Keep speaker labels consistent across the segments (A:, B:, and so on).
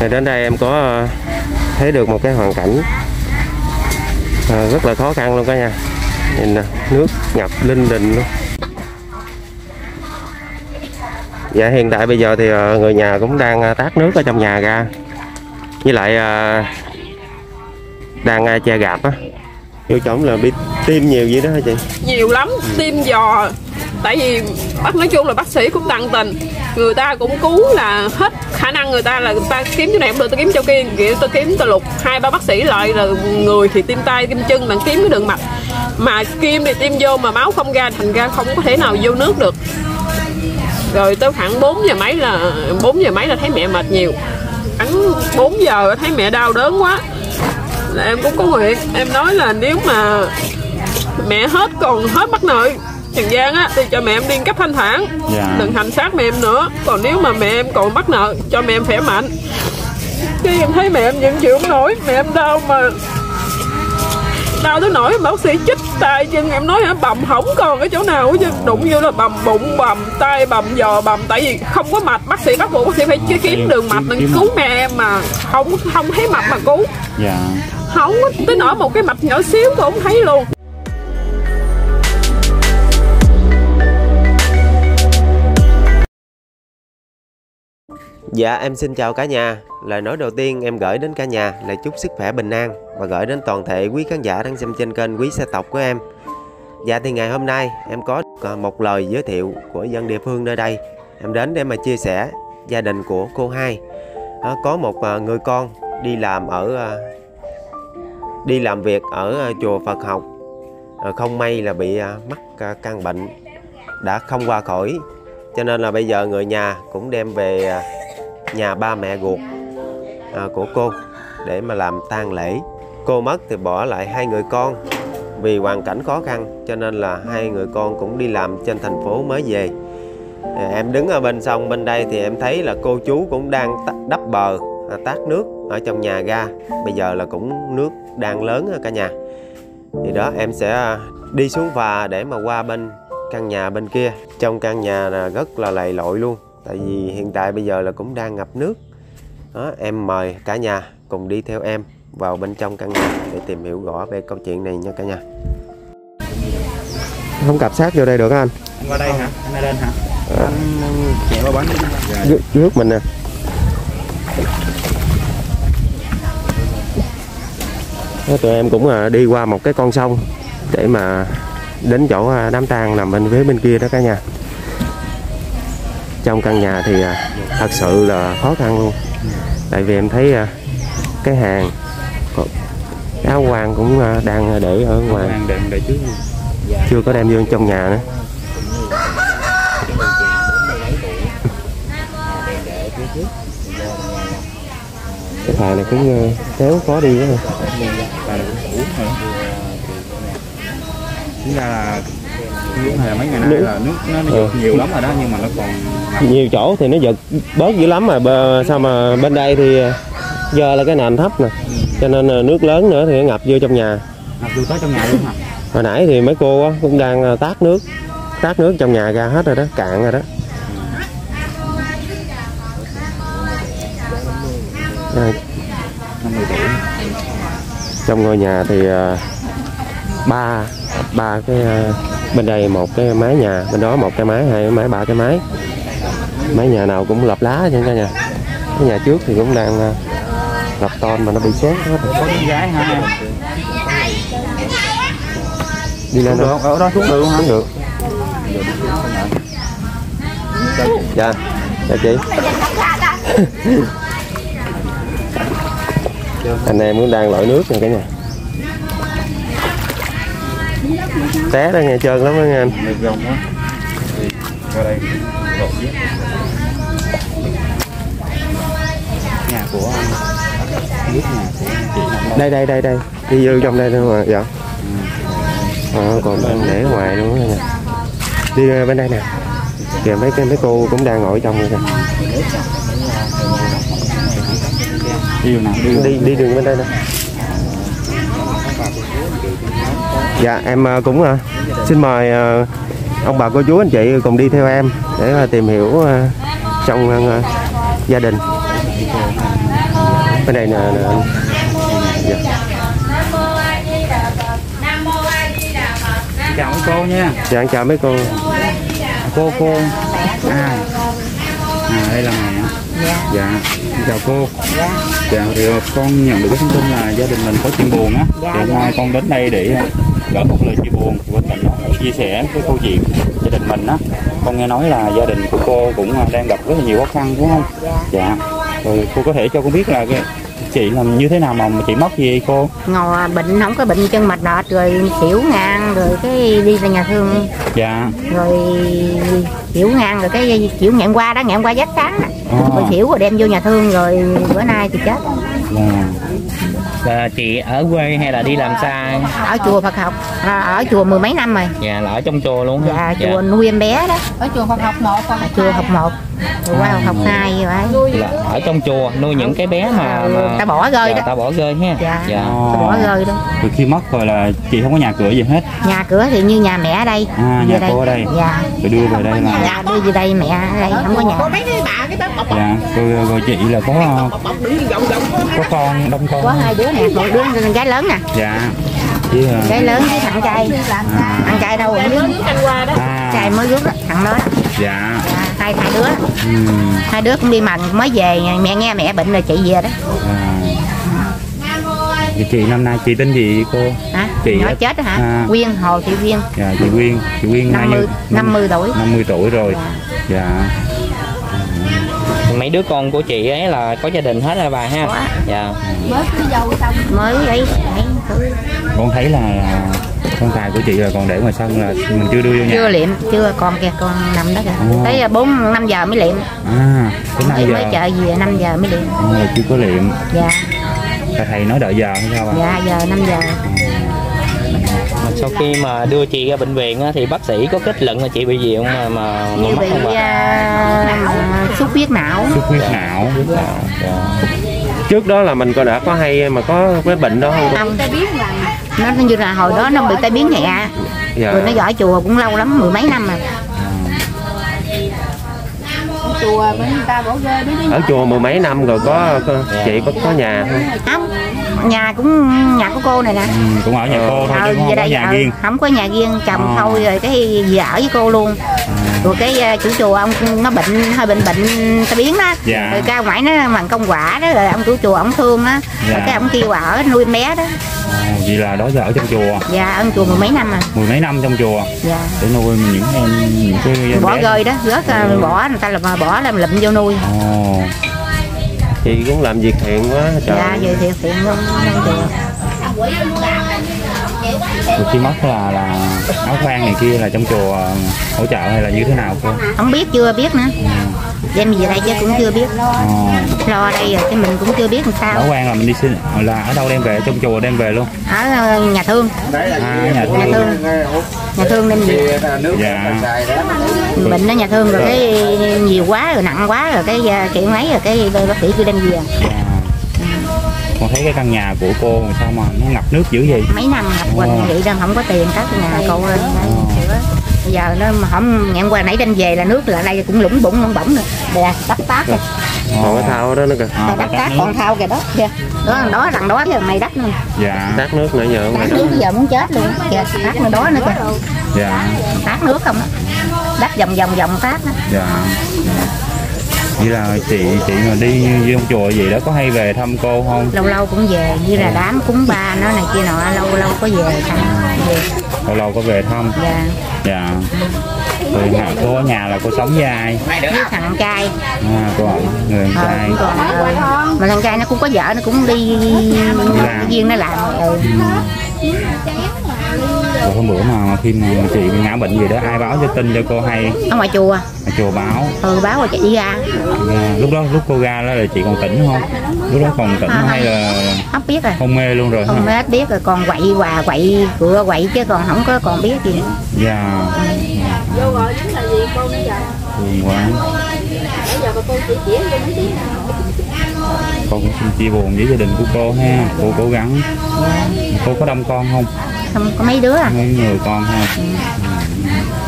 A: Đến đây em có ờ, thấy được một cái hoàn cảnh ờ, rất là khó khăn luôn cả nhà. Nhìn nè nước ngập linh đình luôn. Dạ hiện tại bây giờ thì ờ, người nhà cũng đang tát nước ở trong nhà ra. Với lại đang che gạp á. Vô trỏng là bị tim nhiều vậy đó hả chị?
B: Nhiều lắm tim giò tại vì bác, nói chung là bác sĩ cũng tận tình. Người ta cũng cứu là hết khả năng người ta là người ta kiếm chỗ này không được, tôi kiếm chỗ kia, kiểu tôi kiếm tôi lục hai, ba bác sĩ lại là người thì tim tay, tim chân, bạn kiếm cái đường mạch. Mà kim thì tim vô mà máu không ra, thành ra không có thể nào vô nước được. Rồi tới khoảng 4 giờ mấy là 4 giờ mấy là thấy mẹ mệt nhiều. Khoảng 4 giờ thấy mẹ đau đớn quá. Là em cũng có nguyện, em nói là nếu mà mẹ hết, còn hết bắt nợ Trần Giang á thì cho mẹ em đi cấp thanh thản.
C: Dạ.
B: đừng hành xác mẹ em nữa. Còn nếu mà mẹ em còn bắt nợ cho mẹ em khỏe mạnh. Khi em thấy mẹ em vẫn chịu không nổi mẹ em đau mà đau tới nỗi bác sĩ chích tay chân. Em nói hả bầm hỏng còn cái chỗ nào chứ. Đụng vô là bầm bụng bầm tay bầm giò bầm tại vì không có mạch. Bác sĩ bắt buộc bác sĩ phải kiếm đường mạch để
C: kiếm
B: cứu mẹ em mà. Không không thấy mạch mà cứu.
C: Dạ.
B: Không tới nỗi một cái mạch nhỏ xíu tôi không thấy luôn
A: Dạ em xin chào cả nhà. Lời nói đầu tiên, em gửi đến cả nhà là chúc sức khỏe bình an Và gửi đến toàn thể quý khán giả đang xem trên kênh quý xe tộc của em. Dạ thì ngày hôm nay em có một lời giới thiệu của dân địa phương nơi đây. Em đến để mà chia sẻ gia đình của cô hai. Ờ, có một ờ, người con đi làm ở ờ, Đi làm việc ở chùa Phật học. Không may là bị mắc căn bệnh Đã không qua khỏi. Cho nên là bây giờ người nhà cũng đem về nhà ba mẹ ruột à, của cô để mà làm tang lễ. Cô mất thì bỏ lại hai người con vì hoàn cảnh khó khăn cho nên là hai người con cũng đi làm trên thành phố mới về. À, em đứng ở bên sông bên đây thì em thấy là cô chú cũng đang đắp bờ à, tát nước ở trong nhà ra bây giờ là cũng nước đang lớn ở cả nhà. Thì đó em sẽ đi xuống phà để mà qua bên căn nhà bên kia. Trong căn nhà là rất là lầy lội luôn tại vì hiện tại bây giờ là cũng đang ngập nước. Đó, em mời cả nhà cùng đi theo em vào bên trong căn nhà để tìm hiểu rõ về câu chuyện này nha cả nhà. Không cặp sát vô đây được anh?
C: Anh qua đây hả? Anh lên hả? Anh chèo qua bánh
A: rước mình nè. Đó, tụi em cũng à, đi qua một cái con sông để mà đến chỗ à, đám tang nằm bên phía bên kia đó cả nhà trong căn nhà thì à, thật sự là khó khăn luôn. Tại vì em thấy à, cái hàng cái áo quan cũng à, đang để ở ngoài.
C: Để trước
A: chưa có đem vô trong nhà nữa. Cái phà này cũng kéo khó đi quá
C: chính ra là nước này mấy ngày nay là nước nó,
A: Ừ.
C: nhiều lắm rồi đó nhưng mà nó còn
A: nhiều chỗ thì nó giật bớt dữ lắm mà. Bờ, sao mà bên đây thì ờ, do là cái nền thấp nè cho nên là nước lớn nữa thì nó ngập vô trong nhà.
C: Ngập vô tới trong nhà luôn hả?
A: Hồi nãy thì mấy cô cũng đang ờ, tát nước tát nước trong nhà ra hết rồi đó cạn rồi đó. Đây,
C: 50 tuổi
A: trong ngôi nhà thì ờ, ba ba cái ờ, bên đây một cái mái nhà bên đó một cái mái hai cái mái ba cái mái mái nhà nào cũng lợp lá trên cả nhà cái nhà trước thì cũng đang ờ, lợp ton mà nó bị xé hết rồi.
C: có con gái hả em
A: đi lên
C: được
A: đó.
C: ở đó xuống được luôn hả?
A: Không được. Dạ. Dạ chị. Anh em cũng đang lội nước nè cả nhà. Té ra nghe trơn lắm đó nha anh
C: qua đây. Gột dép nhà của biết nhà của chị
A: đây đây đây đây. Đi vô trong đây luôn mà dạ. Ờ, còn đang để ngoài luôn nha đi ờ, bên đây nè. Kìa mấy cái mấy cô cũng đang ngồi trong kìa
C: đi đi
A: đi đường bên đây nè. Dạ em ờ, cũng ờ, xin mời ông bà cô chú anh chị cùng đi theo em để ờ, tìm hiểu ờ, trong ờ, gia đình. Bên đây nè nè anh. dạ.
C: chào cô nha.
A: Dạ chào mấy cô.
C: Cô cô. À. À đây là mẹ. Dạ. Chào cô. Dạ. Thì con nhận được cái thông tin là gia đình mình có chuyện buồn á. Thì hôm nay con đến đây để gửi một lời chia buồn của mình chia sẻ cái câu chuyện gia đình mình á. Con nghe nói là gia đình của cô cũng đang gặp rất là nhiều khó khăn đúng không? Dạ. Rồi cô có thể cho con biết là cái chị làm như thế nào mà chị mất gì cô?
D: Ngồi bệnh không có bệnh chân mạch đọt rồi xỉu ngang rồi cái đi ra nhà thương.
C: Dạ.
D: Rồi xỉu ngang rồi cái xỉu ngày hôm qua đó ngày hôm qua giấc sáng.
C: Ờ.
D: rồi xỉu rồi đem vô nhà thương rồi bữa nay thì chết.
C: Dạ.
E: Là chị ở quê hay là đi làm xa?
D: ở chùa Phật học à, ở chùa mười mấy năm rồi
E: Dạ là ở trong chùa luôn
D: dạ
E: hả?
D: chùa nuôi em bé đó
F: ở chùa Phật học 1 còn
D: ở chùa học một rồi qua học hai vậy
E: Là ở trong chùa nuôi những cái bé mà, mà...
D: ta bỏ rơi
E: dạ,
D: đó
E: ta bỏ rơi ha.
D: Dạ.
E: dạ.
D: ta bỏ rơi đó
C: từ khi mất rồi là chị không có nhà cửa gì hết
D: nhà cửa thì như nhà mẹ ở đây
C: À, nhà cô ở đây.
D: dạ
C: rồi đưa về đây là
D: dạ đưa về đây mẹ ở đây không có nhà
C: dạ rồi, rồi chị là có có con đông con
D: có hai đứa nè một đứa con gái lớn nè.
C: Dạ. À,
D: gái lớn với thằng trai. Thằng trai đâu không biết.
C: À,
D: trai mới rút đó, thằng đó,
C: dạ.
D: À, hai hai đứa.
C: Ừm,
D: hai đứa cũng đi mần mới về mẹ nghe mẹ bệnh rồi chị về đó.
C: À. Vậy chị năm nay chị tên gì cô?
D: Hả?
C: Chị
D: nhỏ
C: á?
D: chết đó hả?
C: À.
D: quyên hồ thị quyên.
C: Dạ chị Quyên. Chị Quyên
D: năm mươi năm mươi tuổi.
C: 50 tuổi rồi. Dạ
E: Mấy đứa con của chị ấy là có gia đình hết rồi bà ha?
D: Có.
E: Dạ.
D: mới ấy ấy thứ
C: con thấy là con tài của chị là còn để ngoài sân là mình chưa đưa vô nhà.
D: Chưa liệm chưa con kìa con nằm đó kìa.
C: Ồ.
D: tới bốn năm giờ mới liệm.
C: À tới năm
D: mới,
C: giờ.
D: mới chợ về năm giờ mới liệm.
C: À, chưa có liệm.
D: Dạ.
C: Thầy nói đợi giờ hay sao ạ?
D: Dạ giờ năm giờ
E: Sau khi mà đưa chị ra bệnh viện á, thì bác sĩ có kết luận là chị bị gì không? Mà mà, mà
D: như
E: mất
D: bị
E: không
D: à, xuất huyết não.
C: Xuất huyết não.
E: Dạ.
A: trước đó là mình có đã có hay mà có cái bệnh đó không?
D: Không. Nó như là hồi đó nó bị tai biến nhẹ.
A: Dạ.
D: Rồi nó gõ chùa cũng lâu lắm mười mấy năm rồi.
F: Chùa bên người ta bỏ
A: ở chùa mười mấy năm rồi có, có chị có có nhà không?
D: Không nhà cũng nhà của cô này nè.
C: Ừ, cũng ở nhà cô thôi
D: Ờ,
C: chứ không có nhà
D: ờ,
C: riêng.
D: không có nhà riêng chồng
C: Ờ.
D: thôi rồi cái về ở với cô luôn. Rồi cái ờ, chủ chùa ông nó bệnh hơi bệnh bệnh tai biến đó.
C: Dạ.
D: rồi ông ngoại nó bằng công quả đó rồi ông chủ chùa ông thương á.
C: Dạ.
D: rồi cái ông kêu ở nuôi bé đó.
C: Vậy là đó giờ ở trong chùa.
D: Dạ ông chùa mười mấy năm rồi
C: mười mấy năm trong chùa.
D: Dạ.
C: Để nuôi những em những cái
D: bỏ rơi đó rớt ờ, bỏ người ta là bỏ làm lụm vô nuôi.
C: Ồ,
A: chị cũng làm việc thiện quá trời
D: dạ thiệt thiện luôn trong chùa
C: rồi khi mất là là áo khoan này kia là trong chùa hỗ trợ hay là như thế nào cô?
D: không biết chưa biết nữa. Đem về đây chứ cũng chưa biết.
C: Ờ,
D: lo đây rồi cái mình cũng chưa biết làm
C: áo
D: sao
C: khoan là mình đi xin là ở đâu đem về? Trong chùa đem về luôn?
D: Ở ờ, nhà thương.
C: À, nhà
D: nhà
C: thương.
D: thương. Nhà thương đem về
C: dạ.
D: Bệnh nó nhà thương rồi cái nhiều quá rồi nặng quá rồi cái ờ, chuyện ấy rồi cái bác sĩ cứ đem về.
C: À. con thấy cái căn nhà của cô sao mà nó ngập nước dữ vậy?
D: Mấy năm ngập quỳnh vậy đó không có tiền cất nhà cậu ơi. Bây giờ nó mà không ngày hôm qua nãy đem về là nước là đây cũng lủng bụng lủng bổng rồi đè đắp tát kìa.
A: Còn cái thao đó nữa kìa.
C: À,
D: đắp
C: tát
D: con thao kìa đó kìa. Đó đó đằng đó cái này đắp nữa
C: dạ.
A: Tát nước nãy giờ
D: tát
A: đó
D: nước bây giờ muốn chết luôn kìa. Tát nữa đó nữa kìa.
C: Dạ.
D: Tát nước không á. Đắp vòng vòng vòng tát đó.
C: dạ vậy là chị chị mà đi vô chùa gì đó có hay về thăm cô không?
D: Lâu lâu cũng về như là đám cúng ba nó này kia nọ lâu lâu có về thăm về.
C: Lâu lâu có về thăm?
D: Dạ.
C: Dạ. Rồi nhà cô ở nhà là cô sống với ai?
D: Với thằng trai.
C: À, cô người con
D: ờ,
C: trai.
D: còn ờ, mà thằng trai nó cũng có vợ nó cũng đi
C: làm.
D: riêng nó làm. Ừ.
C: rồi hôm bữa mà khi mà chị ngã bệnh gì đó ai báo cho tin cho cô hay?
D: Ở ngoài chùa.
C: Ở chùa báo.
D: Ừ báo rồi chị ra.
C: Dạ, lúc đó lúc cô ra đó là chị còn tỉnh không? Lúc đó còn tỉnh
D: À,
C: hay là
D: không biết rồi.
C: hôn mê luôn rồi
D: không
C: hả?
D: hết biết rồi còn quậy quà quậy cửa quậy chứ còn không có còn biết gì nữa.
C: dạ.
F: Vô gọi đến là gì cô nãy giờ.
C: Thương quá.
F: Nãy giờ bà cô chỉ chỉ cho mấy tiếng
C: con cũng xin chia buồn với gia đình của cô ha cô cố gắng. Cô có đông con không
D: không có mấy đứa à?
C: Mấy người con ha. Ừ.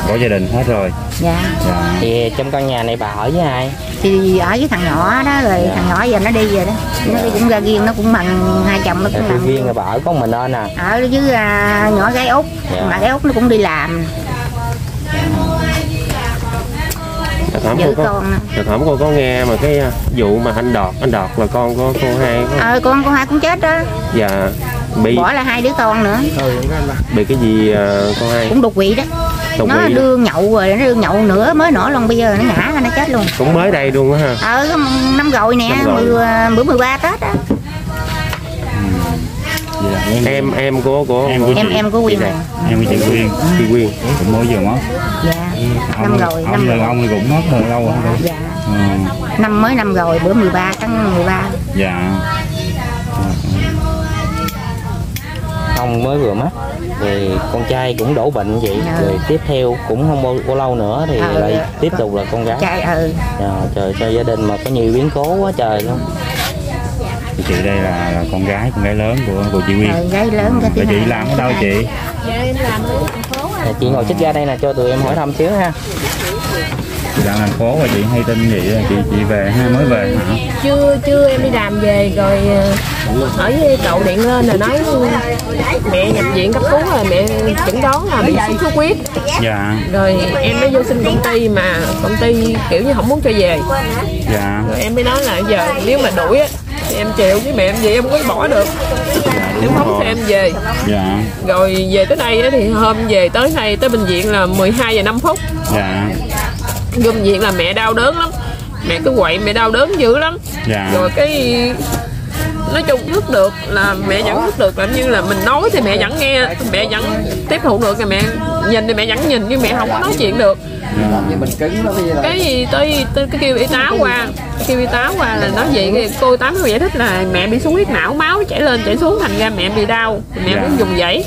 C: có gia đình hết rồi.
D: Dạ.
C: Dạ.
E: Thì trong căn nhà này bà ở với ai?
D: Thì ở với thằng nhỏ đó rồi thằng nhỏ giờ nó đi rồi đó. Nó đi cũng ra riêng nó cũng bằng hai chồng nó cũng làm
E: viên là bà ở có mình lên à?
D: Ở với à, nhỏ gái út.
E: Dạ.
D: mà gái út nó cũng đi làm.
A: Thật
D: giữ
A: cô có,
D: con. nè.
A: thật hổng cô có nghe mà cái à, vụ mà anh đọt anh đọt là con của cô hai có-
D: ờ con con hai cũng chết đó.
A: Dạ bị
D: bỏ là hai đứa con nữa.
A: Bị cái gì à, cô hai
D: cũng đột quỵ đó.
A: Đột
D: nó
A: quỵ
D: đưa nhậu rồi nó đưa nhậu nữa mới nổ luôn bây giờ nó ngã ra nó chết luôn.
A: Cũng mới đây luôn á ha.
D: Ờ năm rồi nè
A: Năm rồi.
D: mười, à, bữa 13 tết á.
C: Là em
A: em của của
C: Em của
D: em em của Quyên này
C: em với chị Quyên
A: chị Quyên
C: cũng mới vừa mất.
D: Dạ
C: ông
D: năm rồi
C: ông
D: năm
C: rồi
D: rồi.
C: ông thì cũng mất rồi lâu rồi.
D: Dạ.
C: Ừ.
D: năm mới năm rồi bữa 13 tháng 13
C: dạ
E: ông mới vừa mất thì con trai cũng đổ bệnh vậy.
D: Dạ.
E: rồi tiếp theo cũng không bao, bao lâu nữa thì
D: Ờ,
E: lại
D: dạ.
E: tiếp tục là con gái.
D: Trai ừ.
E: Dạ, trời cho gia đình mà có nhiều biến cố quá trời luôn.
C: Thì chị đây là, là con gái con gái lớn của của chị Quyên
D: ừ, gái lớn cái thứ
C: Vậy chị làm ở đâu chị?
B: Dạ em làm ở thành phố
E: chị ngồi xích ra đây nè cho tụi em hỏi thăm xíu ha
C: làm thành phố và chị hay tin vậy là chị chị về ha mới về hả?
B: Chưa chưa em đi làm về rồi ờ, ở với cậu điện lên là nói mẹ nhập viện cấp cứu rồi mẹ chẩn đoán là bị sốt xuất huyết.
C: Dạ.
B: Rồi em mới vô xin công ty mà công ty kiểu như không muốn cho về.
C: Dạ.
B: Rồi em mới nói là giờ nếu mà đuổi á thì em chịu với mẹ em vậy em không có bỏ được. Em không cho em về.
C: Dạ.
B: Rồi về tới đây á, thì hôm về tới đây tới bệnh viện là 12 giờ 5 phút.
C: Dạ
B: bệnh viện là mẹ đau đớn lắm. Mẹ cứ quậy mẹ đau đớn dữ lắm.
C: Dạ.
B: Rồi cái nói chung thức được là mẹ vẫn thức được. Làm như là mình nói thì mẹ vẫn nghe mẹ vẫn tiếp thụ được. Rồi mẹ nhìn thì mẹ vẫn nhìn nhưng mẹ không có nói chuyện được. Cái gì tới, tới cái kêu y tá qua kêu y tá qua là nói vậy cái cô y tá mới giải thích là mẹ bị xuất huyết não máu chảy lên chảy xuống thành ra mẹ bị đau. Mẹ
C: Dạ.
B: muốn dùng dãy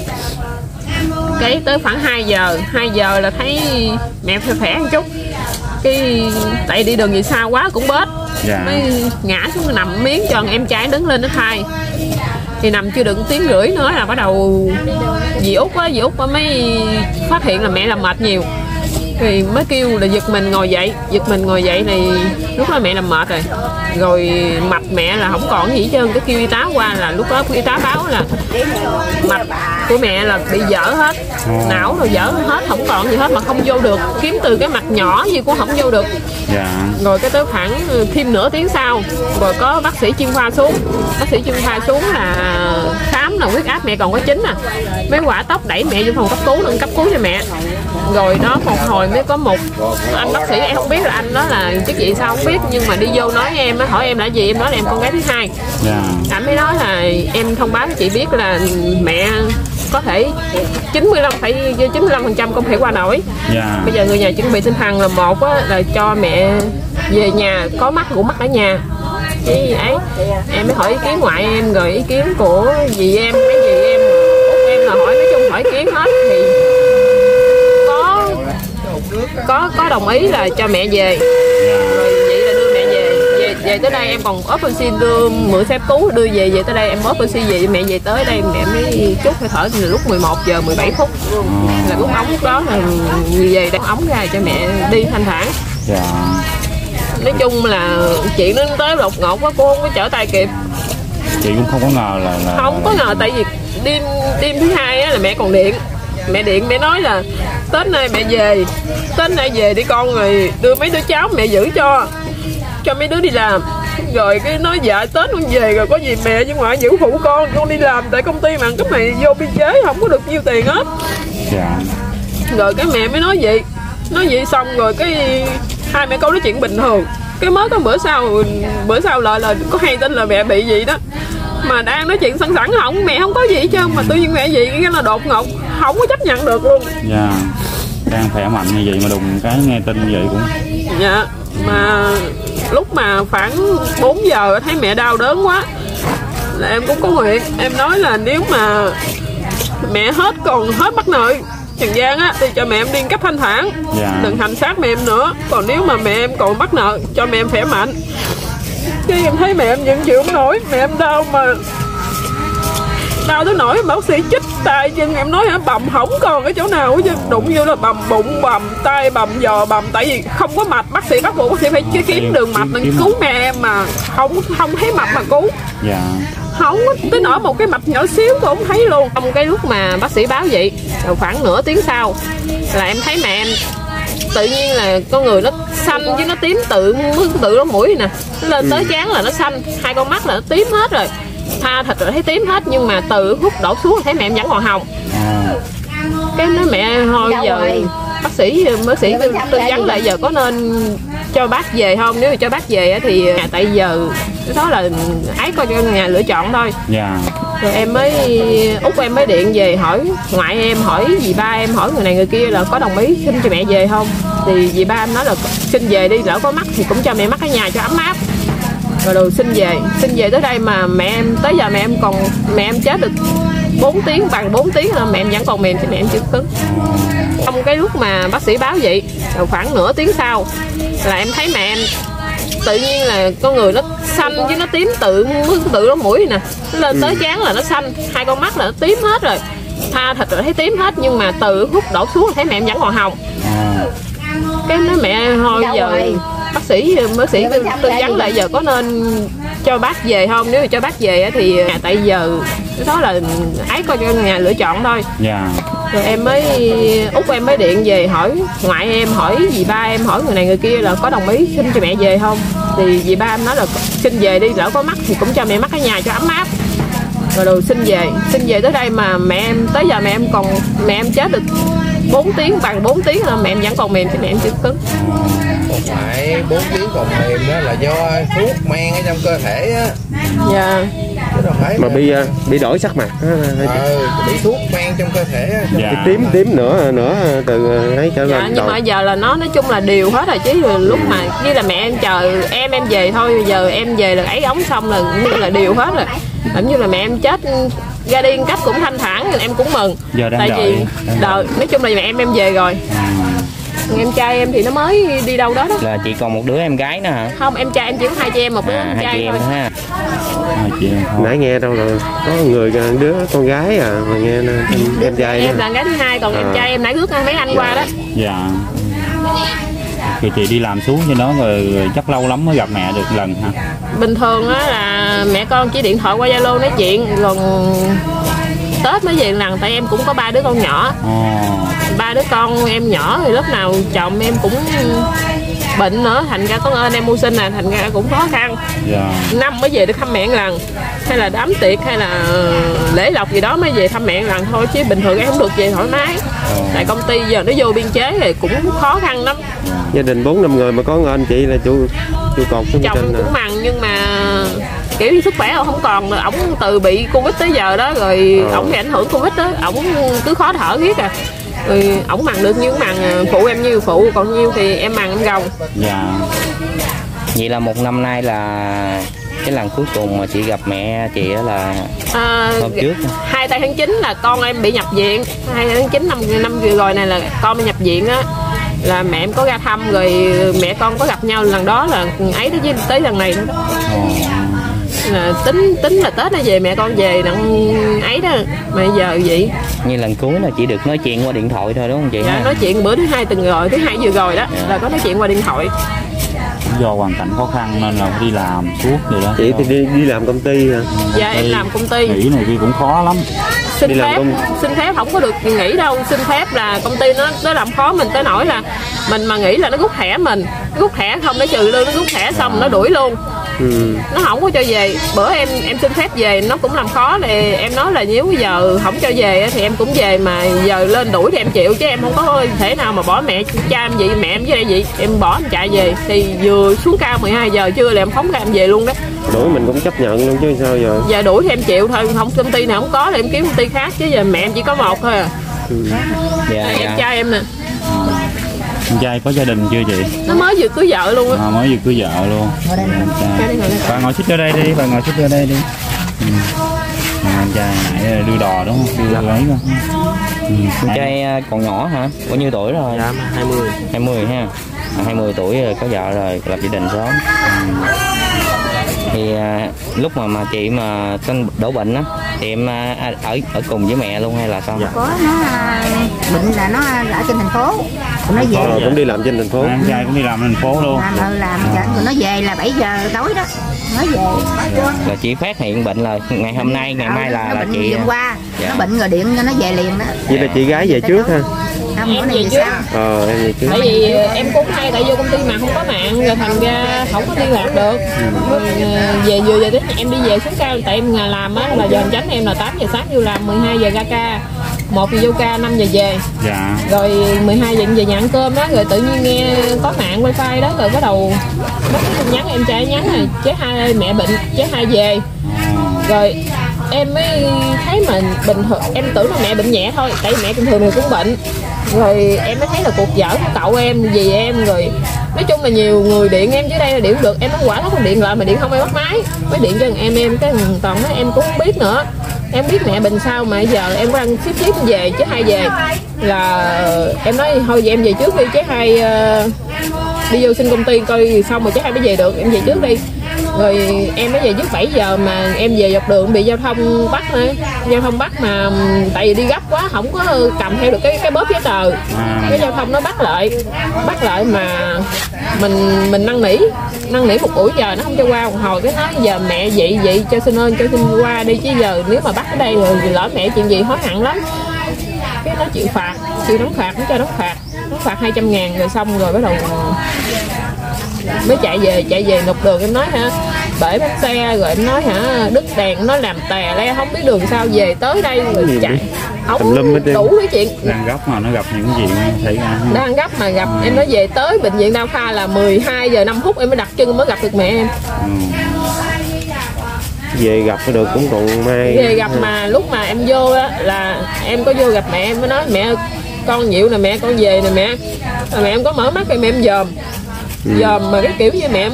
B: cái tới khoảng 2 giờ 2 giờ là thấy mẹ khỏe khỏe một chút cái tại đi đường gì xa quá cũng bết.
C: Dạ.
B: mới ngã xuống nằm miếng cho em trai đứng lên nó thay thì nằm chưa được tiếng rưỡi nữa là bắt đầu dì út á dì út mới phát hiện là mẹ làm mệt nhiều thì mới kêu là giật mình ngồi dậy. Giật mình ngồi dậy thì lúc đó mẹ làm mệt rồi. Rồi mạch mẹ là không còn gì hết trơn. Cái kêu y tá qua là lúc đó y tá báo là mạch của mẹ là bị dở hết. Não rồi dở hết không còn gì hết mà không vô được. Kiếm từ cái mặt nhỏ gì cũng không vô được.
C: Dạ.
B: Rồi cái tới khoảng ừ, thêm nửa tiếng sau rồi có bác sĩ chuyên khoa xuống. Bác sĩ chuyên khoa xuống là khám là huyết áp mẹ còn có chín à. Mấy quả tóc đẩy mẹ vô phòng cấp cứu nâng cấp cứu cho mẹ rồi đó một hồi mới có một anh bác sĩ em không biết là anh đó là chức gì sao không biết nhưng mà đi vô nói với em á hỏi em là gì em nói là em con gái thứ hai.
C: Dạ.
B: Anh mới nói là em thông báo cho chị biết là mẹ có thể 95 phải 95 phần trăm không thể qua nổi.
C: Dạ.
B: Bây giờ người nhà chuẩn bị tinh thần là một á, là cho mẹ về nhà có mắt ngủ mắt ở nhà. Cái ấy? Em mới hỏi ý kiến ngoại em rồi ý kiến của dì em mấy dì em em là hỏi nói chung hỏi ý kiến hết thì có có đồng ý là cho mẹ về. Rồi vậy là đưa mẹ về về về tới đây em còn ốp oxy đưa mượn xe cứu đưa về về tới đây em ốp oxy về mẹ về tới đây mẹ mới chút hơi thở thì lúc 11 giờ 17 phút. Là lúc ống lúc đó là người về đem ống ra cho mẹ đi thanh thản.
C: Dạ.
B: Nói chung là chuyện nó tới đột ngột quá cô không có trở tay kịp.
C: Chị cũng không có ngờ là, là
B: không có ngờ tại vì đêm đêm thứ hai á là mẹ còn điện. Mẹ điện mẹ nói là tết nay mẹ về. Tết nay về đi con rồi đưa mấy đứa cháu mẹ giữ cho cho mấy đứa đi làm. Rồi cái nói dạ tết con về rồi có gì mẹ với ngoại giữ phụ con con đi làm tại công ty mà cái mày vô biên chế không có được nhiêu tiền hết.
C: Dạ.
B: Rồi cái mẹ mới nói vậy. Nói vậy xong rồi cái hai mẹ con nói chuyện bình thường. Cái mới có bữa sau bữa sau lại là có hay tin là mẹ bị gì đó mà đang nói chuyện sẵn sẵn không? Mẹ không có gì hết trơn mà tự nhiên mẹ gì cái là đột ngột không có chấp nhận được luôn.
C: Dạ đang khỏe mạnh như vậy mà đùng cái nghe tin như vậy cũng
B: dạ mà lúc mà khoảng 4 giờ thấy mẹ đau đớn quá là em cũng có nguyện. Em nói là nếu mà mẹ hết còn hết bắt nợ Trần Giang á thì cho mẹ em đi cấp thanh thản.
C: Dạ.
B: đừng hành xác mẹ em nữa. Còn nếu mà mẹ em còn bắt nợ cho mẹ em khỏe mạnh cái em thấy mẹ em vẫn chịu không nổi. Mẹ em đau mà. Đau tới nỗi bác sĩ chích tay chân em. Nói hả bầm hỏng còn cái chỗ nào chứ. Đụng vô là bầm bụng bầm tay bầm giò bầm tại vì không có mạch. Bác sĩ bắt buộc bác sĩ phải kiếm, kiếm đường mạch để
C: kiếm
B: cứu mẹ em mà. Không không thấy mạch mà cứu.
C: Dạ.
B: Không có tới nỗi một cái mạch nhỏ xíu cũng không thấy luôn. Trong cái lúc mà bác sĩ báo vậy khoảng nửa tiếng sau là em thấy mẹ em tự nhiên là con người nó xanh chứ nó tím tự tự nó mũi nè. Nó lên tới trán là nó xanh hai con mắt là nó tím hết rồi. Tha thịt rồi thấy tím hết nhưng mà từ hút đổ xuống thấy mẹ em vẫn còn hồng.
C: À,
B: cái nói mẹ thôi giờ bác sĩ bác sĩ tư vấn lại giờ có nên cho bác về không? Nếu mà cho bác về á thì à, tại giờ cái đó là ái coi cho nhà lựa chọn thôi.
C: Dạ
B: rồi em mới út em mới điện về hỏi ngoại em, hỏi dì ba em, hỏi người này người kia là có đồng ý xin cho mẹ về không? Thì dì ba em nói là xin về đi, lỡ có mắc thì cũng cho mẹ mắc ở nhà cho ấm áp. Rồi đồ xin về xin về tới đây mà mẹ em tới giờ mẹ em còn mẹ em chết được 4 tiếng, bằng 4 tiếng là mẹ em vẫn còn mềm thì mẹ em chưa cứng. Trong cái lúc mà bác sĩ báo vậy, rồi khoảng nửa tiếng sau là em thấy mẹ em tự nhiên là con người nó xanh chứ nó tím tự tự nó mũi nè. Nó lên tới trán là nó xanh hai con mắt là nó tím hết rồi. Tha thịt rồi thấy tím hết nhưng mà từ hút đổ xuống thấy mẹ em vẫn còn hồng.
C: À,
B: cái nói mẹ thôi giờ
D: rồi?
B: bác sĩ bác sĩ tư vấn lại giờ có nên cho bác về không? Nếu mà cho bác về thì à, tại giờ cái đó là ái coi cho nhà lựa chọn thôi.
C: Dạ
B: rồi em mới út em mới điện về hỏi ngoại em hỏi dì ba em hỏi người này người kia là có đồng ý xin cho mẹ về không? Thì dì ba em nói là xin về đi lỡ có mắc thì cũng cho mẹ mắc ở nhà cho ấm áp. Rồi đồ xin về. Xin về tới đây mà mẹ em tới giờ mẹ em còn mẹ em chết được 4 tiếng bằng 4 tiếng là mẹ em vẫn còn mềm thì mẹ em chưa cứng.
G: Không phải 4 tiếng còn mềm đó là do thuốc men ở trong cơ thể á.
B: Dạ.
G: chứ phải
A: mà bị à, bị đổi sắc mặt.
G: Ừ, bị thuốc men trong cơ thể á.
C: Dạ.
A: Bị tím tím nữa nữa từ ấy trở
B: dạ
A: lên
B: nhưng mà giờ là nó nói chung là đều hết rồi chứ lúc mà như là mẹ em chờ em em về thôi giờ em về là ấy ống xong là như là đều hết rồi. Giống như là mẹ em chết ra đi một cách cũng thanh thản em cũng mừng.
C: Giờ đang
B: tại
C: đợi,
B: vì
C: đang
B: đợi nói chung là mẹ em em về rồi em trai em thì nó mới đi đâu đó đó.
E: Là chị còn một đứa em gái nữa hả?
B: Không em trai em chỉ có hai chị em một đứa
E: à
B: em
E: hai
B: trai
E: chị em
B: thôi.
E: ha.
C: À, chị em thôi.
A: Nãy nghe đâu rồi có người đứa con gái à mà nghe em, em trai
B: em là gái thứ hai còn em
A: À.
B: trai em nãy rước mấy anh qua đó.
C: Dạ. Rồi chị đi làm xuống cho nó rồi, rồi chắc lâu lắm mới gặp mẹ được lần ha
B: bình thường á là mẹ con chỉ điện thoại qua zalo nói chuyện còn tết mới về lần tại em cũng có ba đứa con nhỏ. Ba đứa con em nhỏ thì lúc nào chồng em cũng bệnh nữa thành ra có ơn em mưu sinh là thành ra cũng khó khăn.
C: Dạ.
B: Năm mới về được thăm mẹ một lần hay là đám tiệc hay là lễ lộc gì đó mới về thăm mẹ một lần thôi chứ bình thường em không được về thoải mái. Tại công ty giờ nó vô biên chế thì cũng khó khăn lắm.
A: Gia đình bốn năm người mà có anh chị là chú chú cột
B: chồng cũng
A: à.
B: mặn nhưng mà kiểu như sức khỏe ông không còn rồi ổng từ bị covid tới giờ đó rồi
A: Ờ.
B: ổng bị ảnh hưởng covid đó ổng cứ khó thở riết à. Rồi ổng mặn được nhiêu mặn à, phụ em nhiêu phụ còn nhiêu thì em mặn em gồng.
C: Dạ.
E: Vậy là một năm nay là cái lần cuối cùng mà chị gặp mẹ chị là
B: à,
E: hôm trước
B: hai tay tháng 9 là con em bị nhập viện. Hai tháng 9 năm năm vừa rồi này là con bị nhập viện á. Là mẹ em có ra thăm rồi mẹ con có gặp nhau lần đó là ấy chứ tới lần này đó.
C: Ồ
B: là tính tính là tết nó về mẹ con về nặng ấy đó. Mà giờ vậy?
E: Như lần cuối là chỉ được nói chuyện qua điện thoại thôi đúng không chị
B: dạ,
E: ha?
B: nói chuyện bữa thứ hai từng rồi thứ hai vừa rồi đó là có nói chuyện qua điện thoại.
C: Do hoàn cảnh khó khăn nên là phải đi làm suốt rồi đó.
A: Chị thì đi đi làm công ty hả?
B: Dạ em làm công ty.
C: Nghỉ này kia cũng khó lắm.
B: Xin
A: đi làm
B: phép
A: công-
B: xin phép không có được nghỉ đâu. Xin phép là công ty nó nó làm khó mình tới nỗi là mình mà nghỉ là nó rút thẻ mình. Rút thẻ không nó trừ lương nó rút thẻ xong nó đuổi luôn
A: ừ.
B: nó không có cho về. Bữa em em xin phép về nó cũng làm khó thì em nói là nếu giờ không cho về á thì em cũng về mà giờ lên đuổi thì em chịu chứ em không có thể nào mà bỏ mẹ cha em vậy mẹ em với đây vậy. Em bỏ em chạy về thì vừa xuống cao 12 giờ trưa là em phóng ra em về luôn đó.
A: Đuổi mình cũng chấp nhận luôn chứ sao giờ?
B: Giờ đuổi thì em chịu thôi không công ty nào không có thì em kiếm công ty khác chứ giờ mẹ em chỉ có một thôi à.
E: Dạ
B: em
E: dạ.
B: trai em nè
C: trai có gia đình chưa chị?
B: Nó mới vừa cưới vợ luôn á.
C: À, mới vừa cưới vợ luôn.
D: Đây.
C: bà ngồi xích ra đây đi bà ngồi xích ra đây đi. Ừ. à, anh trai nãy đưa đò đúng không? Đưa ấy không ừ.
E: Con trai à, còn nhỏ hả? Bao nhiêu tuổi rồi?
A: Dạ 20
E: 20 ha. À, 20 tuổi có vợ rồi lập gia đình sớm thì à, lúc mà mà chị mà tên đổ bệnh á thì em à, à, ở ở cùng với mẹ luôn hay là sao?
D: Có nó à, bệnh là nó ở trên thành phố. Rồi nó
A: Ờ,
D: về
A: cũng đi làm trên thành phố.
C: À, em trai cũng đi làm thành phố luôn.
D: Làm làm cho rồi nó về là 7 giờ tối đó nó về.
E: Là chị phát hiện bệnh là ngày hôm nay ngày mai là
D: nó
E: là
D: bệnh
E: chị
D: hôm qua
E: Dạ.
D: nó bệnh rồi điện cho nó về liền đó.
A: Vậy là chị gái về trước ha?
D: Không bữa
B: Em
D: nay
B: về
D: về
B: trước.
D: sau.
A: Ờ em về trước.
B: Tại vì em cũng hay tại vô công ty mà không có mạng rồi thành ra không có liên lạc được. Rồi, ờ, về vừa về đến em đi về xuống cao tại em nhà làm á là giờ tránh em là 8 giờ sáng vô làm 12 giờ ra ca một giờ vô ca 5 giờ về.
C: Dạ.
B: Rồi 12 giờ về nhà ăn cơm đó rồi tự nhiên nghe có mạng wifi đó rồi bắt đầu cái tin nhắn em trai nhắn là chế hai mẹ bệnh chế hai về. Rồi em mới thấy mình bình thường em tưởng là mẹ bệnh nhẹ thôi tại vì mẹ bình thường thì cũng bệnh. Rồi em mới thấy là cuộc giỡn của cậu em gì em rồi nói chung là nhiều người điện em dưới đây là điện được em nói quả nó không điện lại mà điện không ai bắt máy. Mới điện cho thằng em em cái thằng toàn nói em cũng không biết nữa em biết mẹ bình sao mà giờ em có đang ship ship về chứ hai về là em nói thôi vậy em về trước đi chứ hai uh, đi vô xin công ty coi xong rồi chứ hai mới về được. Em về trước đi rồi em mới về trước 7 giờ mà em về dọc đường bị giao thông bắt nữa giao thông bắt mà tại vì đi gấp quá không có cầm theo được cái cái bóp giấy tờ.
C: À.
B: cái giao thông nó bắt lại bắt lại mà mình mình năn nỉ năn nỉ một buổi giờ nó không cho qua một hồi. Cái nói giờ mẹ vậy vậy cho xin ơn cho xin qua đi chứ giờ nếu mà bắt ở đây rồi lỡ mẹ chuyện gì hối hận lắm. Cái nó chịu phạt chịu đóng phạt nó cho đóng phạt. Đóng phạt 200 ngàn rồi xong rồi bắt đầu mới chạy về chạy về nộp đường em nói hả bể bánh xe rồi em nói hả đứt đèn nó làm tè le không biết đường sao về tới đây rồi
A: Gì
B: chạy. không
A: Tùm lum hết
B: đủ cái chuyện.
C: Đang gấp mà nó gặp những chuyện xảy ra.
B: Đang gấp mà gặp em nói về tới bệnh viện đa khoa là 12 giờ 5 phút em mới đặt chân mới gặp được mẹ em.
C: Ừ.
A: về gặp được cũng còn may.
B: Về gặp mà lúc mà em vô á là em có vô gặp mẹ em mới nói mẹ con nhịu nè mẹ con về nè mẹ. Rồi mẹ em có mở mắt em em dòm. Dòm mà cái kiểu như mẹ em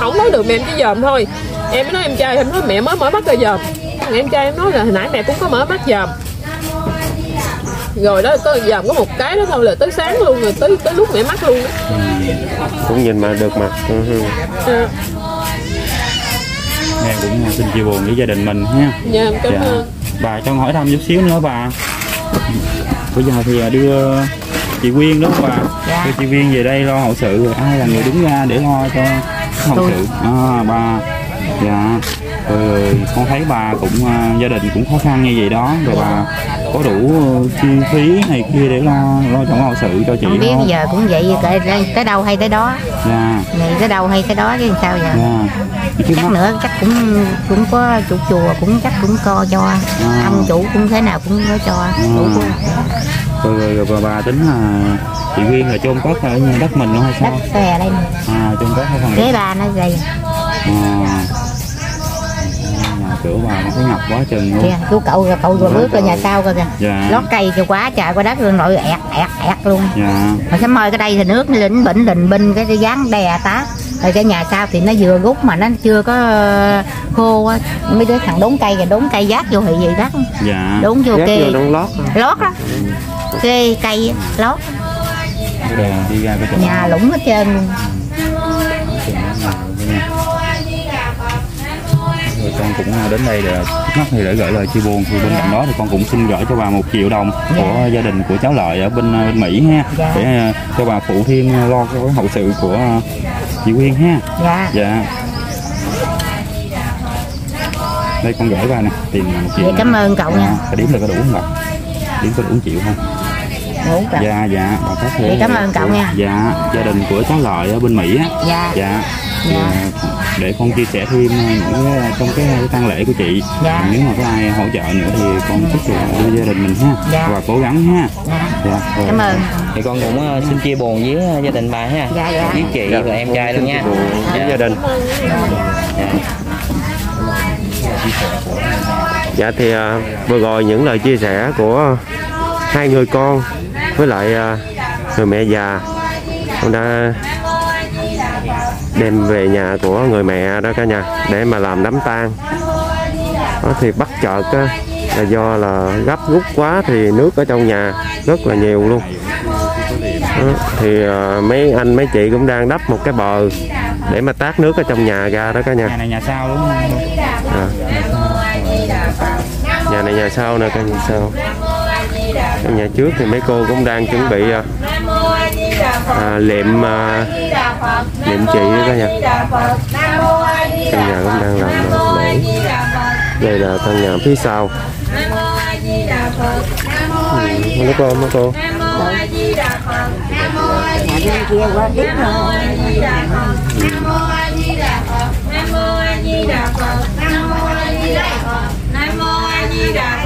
B: không nói được mẹ em chỉ dòm thôi. Em mới nói em trai em nói mẹ mới mở mắt rồi dòm. Thằng em trai em nói là hồi nãy mẹ cũng có mở mắt dòm. Rồi đó có dòm có một cái đó thôi là tới sáng luôn rồi tới tới lúc mẹ mắt luôn đó.
A: cũng nhìn mà được mặt.
B: À,
C: em cũng xin chia buồn với gia đình mình ha.
B: Dạ cảm
C: dạ.
B: ơn.
C: Bà cho hỏi thăm chút xíu nữa bà. Bây giờ thì à, đưa chị Quyên đó bà.
D: Dạ.
C: đưa chị Quyên về đây lo hậu sự rồi. Ai là người đứng ra để lo cho
D: Tôi.
C: sự à, bà dạ. Rồi con thấy bà cũng à, gia đình cũng khó khăn như vậy đó. Rồi bà có đủ chi phí này kia để lo lo cho hậu sự cho chị
D: không biết
C: không?
D: giờ cũng vậy tới, tới đâu hay tới đó.
C: Dạ.
D: Ngày tới đâu hay tới đó chứ sao giờ?
C: Dạ.
D: Chắc
C: mắt
D: nữa chắc cũng cũng có chủ chùa cũng chắc cũng co cho. Ông chủ cũng thế nào cũng có cho đủ
C: rồi, rồi, rồi, bà, bà tính là chị Quyên là chôn cất ở nhà đất mình nữa hay
D: đất
C: sao
D: xe đây nè.
C: à chôn cất ở phần
D: kế ba nó dày
C: À. nhà cửa bà nó có ngập quá chừng luôn.
D: Kìa chú cậu cậu vừa bước ra nhà sau coi kìa.
C: Dạ.
D: Lót cây cho quá trời qua đất rồi nội ẹt ẹt ẹt luôn.
C: Dạ.
D: Mà sớm mời cái đây thì nước nó lĩnh bỉnh lình binh cái dáng đè tá. Rồi cái nhà sau thì nó vừa rút mà nó chưa có ờ, khô á mấy đứa thằng đốn cây kìa đốn cây giác vô thì gì đất
C: dạ.
D: Đốn vô
A: trong lót
D: lót đó kê cây lót.
C: Cái
D: nhà lũng hết trơn. Luôn
C: rồi con cũng à, đến đây để trước mắt thì để gửi lời chia buồn. Thì bên cạnh đó thì con cũng xin gửi cho bà một triệu đồng của gia đình của cháu lợi ở bên, à, bên Mỹ ha.
D: Dạ.
C: để à, cho bà phụ thêm lo cái hậu sự của chị Quyên ha.
D: Dạ.
C: Dạ. Đây con gửi bà nè. Tiền một triệu nè.
D: cảm ơn cậu nha.
C: À, cái điểm là có đủ không bà? Điểm có đủ một triệu không
D: ngủ cả
C: dạ dạ bà có thể
D: Vậy cảm ơn cậu nha.
C: dạ gia đình của cháu lợi ở bên mỹ á
D: dạ
C: dạ thì,
D: Dạ.
C: à, để con chia sẻ thêm à, những cái trong cái tang lễ của chị
D: Dạ.
C: nếu mà có ai hỗ trợ nữa thì con tiếp tục đưa gia đình mình ha
D: Dạ.
C: và cố gắng ha
D: dạ
C: dạ rồi.
D: cảm ơn
E: thì con cũng ờ, xin chia buồn với ờ, gia đình bà ha
D: Dạ, dạ.
E: với chị và em trai luôn nha
A: với
E: Dạ.
A: gia đình
E: Dạ.
A: Dạ thì vừa rồi những lời chia sẻ của hai người con với lại à, người mẹ già. Con đã đem về nhà của người mẹ đó cả nhà để mà làm đám tang. Đó thì bắt chợt là do là gấp rút quá thì nước ở trong nhà rất là nhiều luôn. Đó, thì à, mấy anh mấy chị cũng đang đắp một cái bờ để mà tát nước ở trong nhà ra đó cả nhà.
C: Nhà này nhà sau đúng không?
A: À. nhà này nhà sau nè căn nhà sau nhà trước thì mấy cô cũng đang chuẩn bị à, liệm à, liệm à, chị đó cả nhà căn nhà cũng đang làm lễ đây là căn nhà phía sau. Ừ, mấy cô? Mấy cô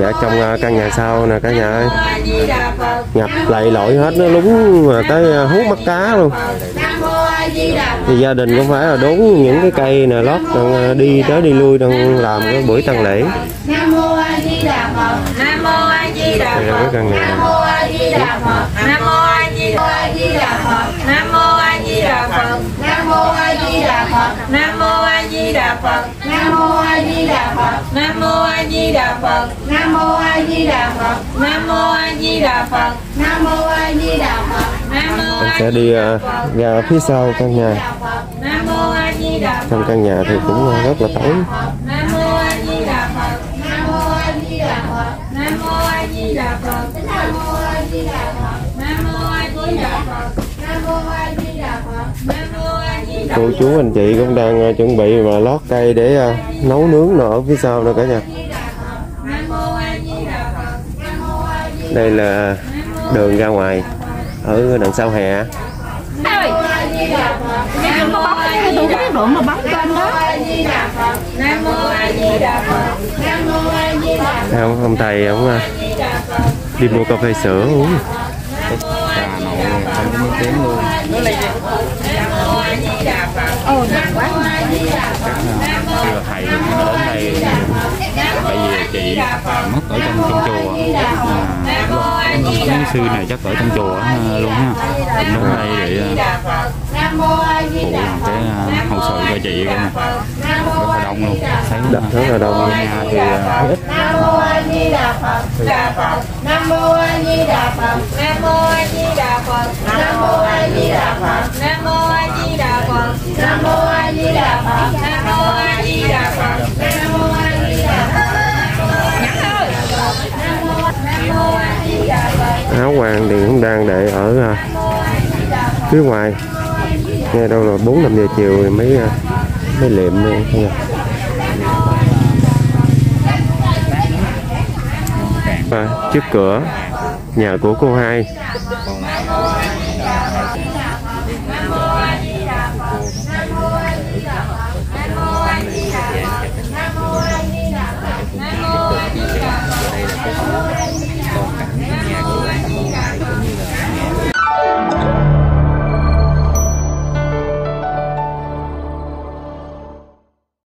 A: dạ trong à, căn nhà sau nè cả nhà ơi ngập lầy lội hết nó lúng mà tới à, hút mắt cá luôn thì gia đình cũng phải là đốn những cái cây nè lót đang à, đi tới đi lui đang làm cái buổi tăng lễ
H: Nam mô A Di Đà Phật. Nam mô A Di Đà
A: đây là cái căn nhà
H: Nam mô A Di Đà Phật. Nam mô A Di Đà Phật. Nam mô A Di Đà Phật. Nam mô A Di Đà Phật. Nam mô A Di Đà Phật. Nam mô A Di Đà Phật. Nam mô A Di Đà Phật. Nam mô A Di Đà Phật. Nam mô A Di Đà Phật. Nam mô A Di Đà Phật.
A: Mình sẽ đi à, ra phía sau căn nhà
H: Nam mô A Di Đà Phật.
A: trong căn nhà thì cũng rất là tối cô chú anh chị cũng đang ờ, chuẩn bị mà lót cây để ờ, nấu nướng nữa ở phía sau nữa cả nhà. Đây là đường ra ngoài, ở đằng sau hè.
D: Đụng mà bấm đó
A: không, ông thầy ông ờ, đi mua cà phê sữa uống.
C: Trà không có miếng tiếng luôn chắc là là thầy đến đây tại vì chị mất ở trong trong chùa à, cái sư này chắc ở trong chùa luôn ha cũng đến đây để à,
H: Nam mô A Di
C: phụ
H: Đà
C: làm cái à, hậu sự cho chị
H: mô
C: rất là đông luôn thấy
A: Đất rất là đông.
C: nhà thì à, ít
H: Nam mô A Di Đà Phật. Đà Phật. Nam mô A Di Đà Phật. Nam mô A
A: cũng đang để ở à, phía ngoài. Nghe đâu là bốn năm giờ chiều thì mới à, mới liệm nha à, và trước cửa nhà của cô hai.